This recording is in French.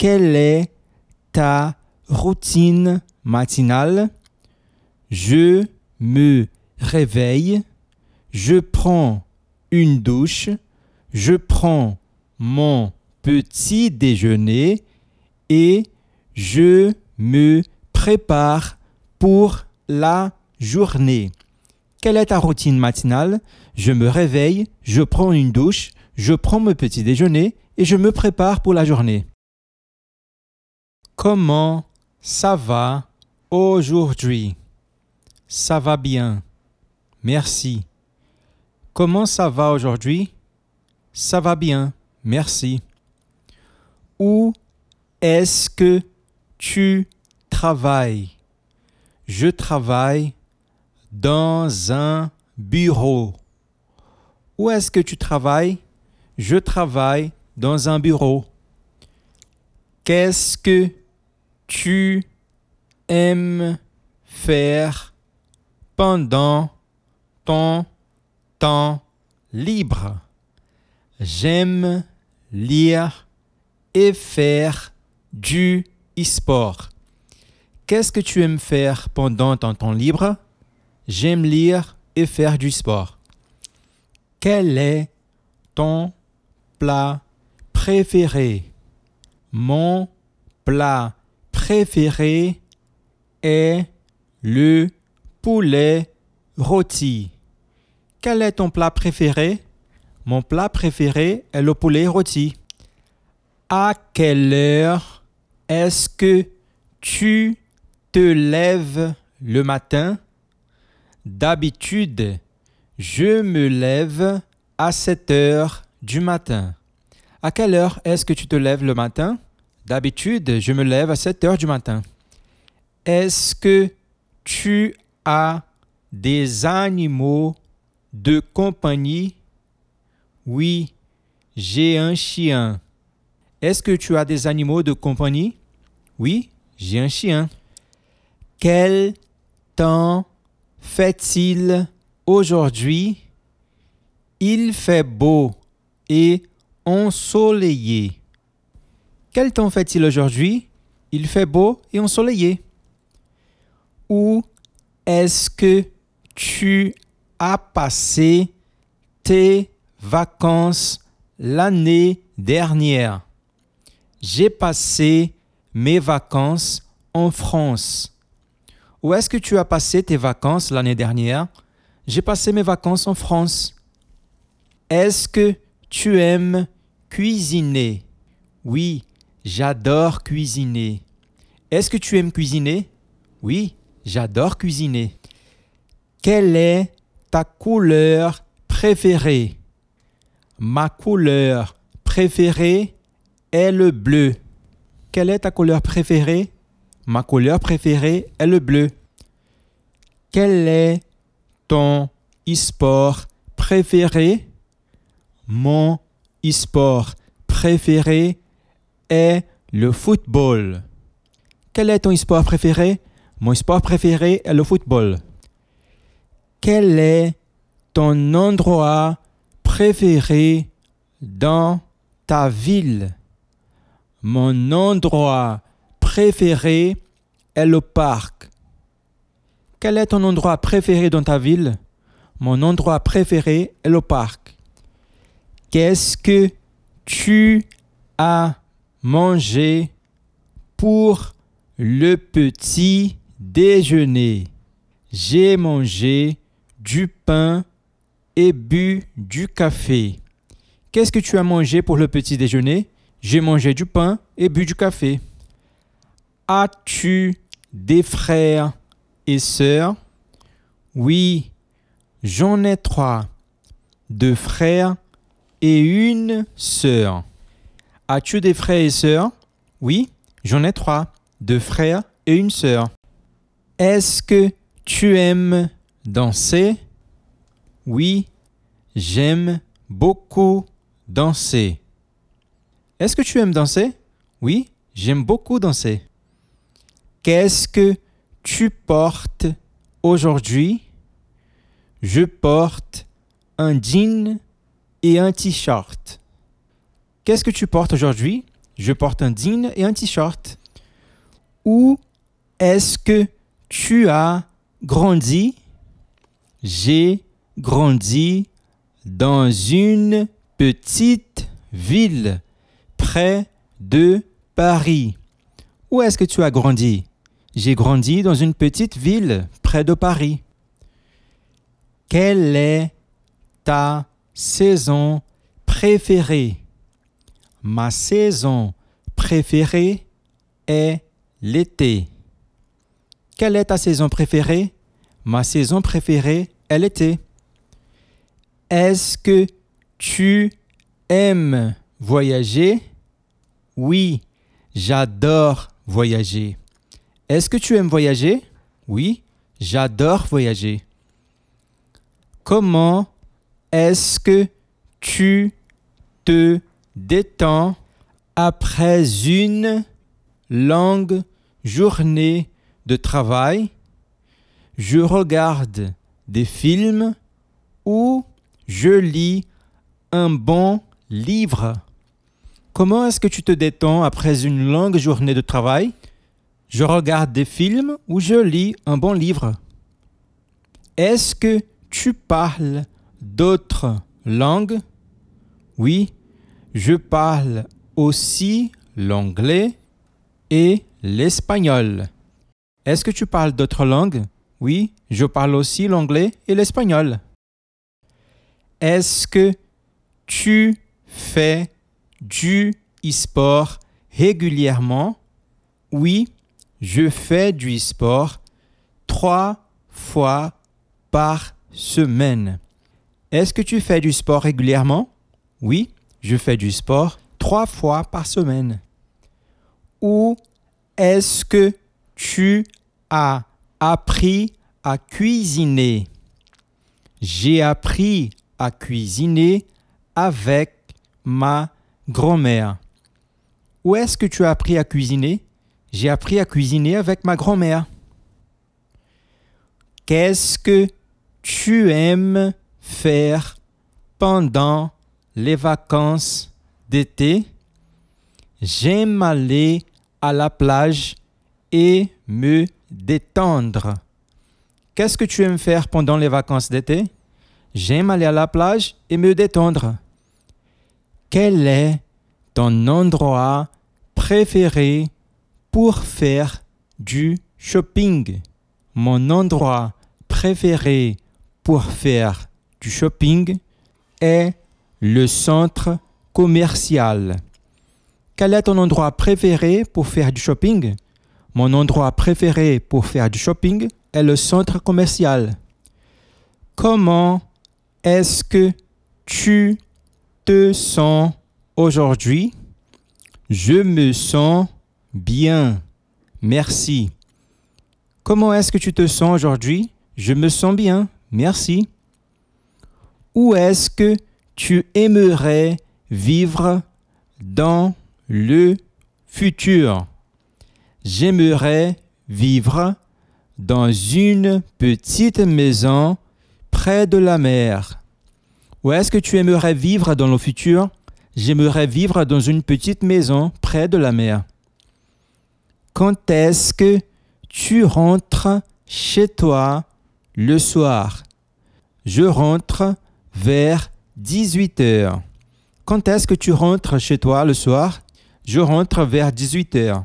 Quelle est ta routine matinale? Je me réveille, je prends une douche, je prends mon petit déjeuner et je me prépare pour la journée. Quelle est ta routine matinale? Je me réveille, je prends une douche, je prends mon petit déjeuner et je me prépare pour la journée. Comment ça va aujourd'hui? Ça va bien. Merci. Comment ça va aujourd'hui? Ça va bien. Merci. Où est-ce que tu travailles? Je travaille dans un bureau. Où est-ce que tu travailles? Je travaille dans un bureau. Qu'est-ce que tu aimes faire pendant ton temps libre J'aime lire et faire du e-sport. Qu'est-ce que tu aimes faire pendant ton temps libre? J'aime lire et faire du sport. Quel est ton plat préféré? Mon plat préféré est le poulet rôti. Quel est ton plat préféré? Mon plat préféré est le poulet rôti. À quelle heure est-ce que tu te lèves le matin? D'habitude, je me lève à 7 heures du matin. À quelle heure est-ce que tu te lèves le matin? D'habitude, je me lève à 7 heures du matin. Est-ce que tu as des animaux de compagnie? Oui, j'ai un chien. Est-ce que tu as des animaux de compagnie? Oui, j'ai un chien. Quel temps fait-il aujourd'hui? Il fait beau et ensoleillé. Quel temps fait-il aujourd'hui? Il fait beau et ensoleillé. Où est-ce que tu as passé tes vacances l'année dernière? J'ai passé mes vacances en France. Où est-ce que tu as passé tes vacances l'année dernière? J'ai passé mes vacances en France. Est-ce que tu aimes cuisiner? Oui, j'adore cuisiner. Est-ce que tu aimes cuisiner? Oui, j'adore cuisiner. Quelle est ta couleur préférée? Ma couleur préférée est le bleu. Quelle est ta couleur préférée? Ma couleur préférée est le bleu. Quel est ton e-sport préféré? Mon e-sport préféré est le football. Quel est ton e-sport préféré? Mon sport préféré est le football. Quel est ton endroit préféré dans ta ville? Mon endroit préféré est le parc. Quel est ton endroit préféré dans ta ville? Mon endroit préféré est le parc. Qu'est-ce que tu as mangé pour le petit déjeuner J'ai mangé du pain et bu du café. Qu'est-ce que tu as mangé pour le petit déjeuner? J'ai mangé du pain et bu du café. As-tu des frères et sœurs? Oui, j'en ai trois. Deux frères et une sœur. As-tu des frères et sœurs? Oui, j'en ai trois. Deux frères et une sœur. Est-ce que tu aimes danser? Oui, j'aime beaucoup danser. Est-ce que tu aimes danser? Oui, j'aime beaucoup danser. Qu'est-ce que tu portes aujourd'hui? Je porte un jean et un t-shirt. Qu'est-ce que tu portes aujourd'hui? Je porte un jean et un t-shirt. Où est-ce que tu as grandi? J'ai grandi dans une petite ville près de Paris. Où est-ce que tu as grandi? J'ai grandi dans une petite ville près de Paris. Quelle est ta saison préférée? Ma saison préférée est l'été. Quelle est ta saison préférée? Ma saison préférée est l'été. Est-ce que tu aimes voyager? Oui, j'adore voyager. Est-ce que tu aimes voyager? Oui, j'adore voyager. Comment est-ce que tu te détends après une longue journée de travail Je regarde des films ou je lis un bon livre. Comment est-ce que tu te détends après une longue journée de travail? Je regarde des films ou je lis un bon livre. Est-ce que tu parles d'autres langues? Oui, je parle aussi l'anglais et l'espagnol. Est-ce que tu parles d'autres langues? Oui, je parle aussi l'anglais et l'espagnol. Est-ce que tu fais du e-sport régulièrement? Oui, je fais du e-sport trois fois par semaine. Est-ce que tu fais du sport régulièrement? Oui, je fais du sport trois fois par semaine. Ou est-ce que tu as appris à cuisiner? J'ai appris à cuisiner avec ma grand-mère. Où est-ce que tu as appris à cuisiner? J'ai appris à cuisiner avec ma grand-mère. Qu'est-ce que tu aimes faire pendant les vacances d'été J'aime aller à la plage et me détendre. Qu'est-ce que tu aimes faire pendant les vacances d'été? J'aime aller à la plage et me détendre. Quel est ton endroit préféré pour faire du shopping? Mon endroit préféré pour faire du shopping est le centre commercial. Quel est ton endroit préféré pour faire du shopping? Mon endroit préféré pour faire du shopping est le centre commercial. Comment est-ce que tu te sens aujourd'hui? Je me sens bien. Merci. Comment est-ce que tu te sens aujourd'hui? Je me sens bien. Merci. Où est-ce que tu aimerais vivre dans le futur J'aimerais vivre dans une petite maison près de la mer. Où est-ce que tu aimerais vivre dans le futur? J'aimerais vivre dans une petite maison près de la mer. Quand est-ce que tu rentres chez toi le soir? Je rentre vers 18 heures. Quand est-ce que tu rentres chez toi le soir? Je rentre vers 18 heures.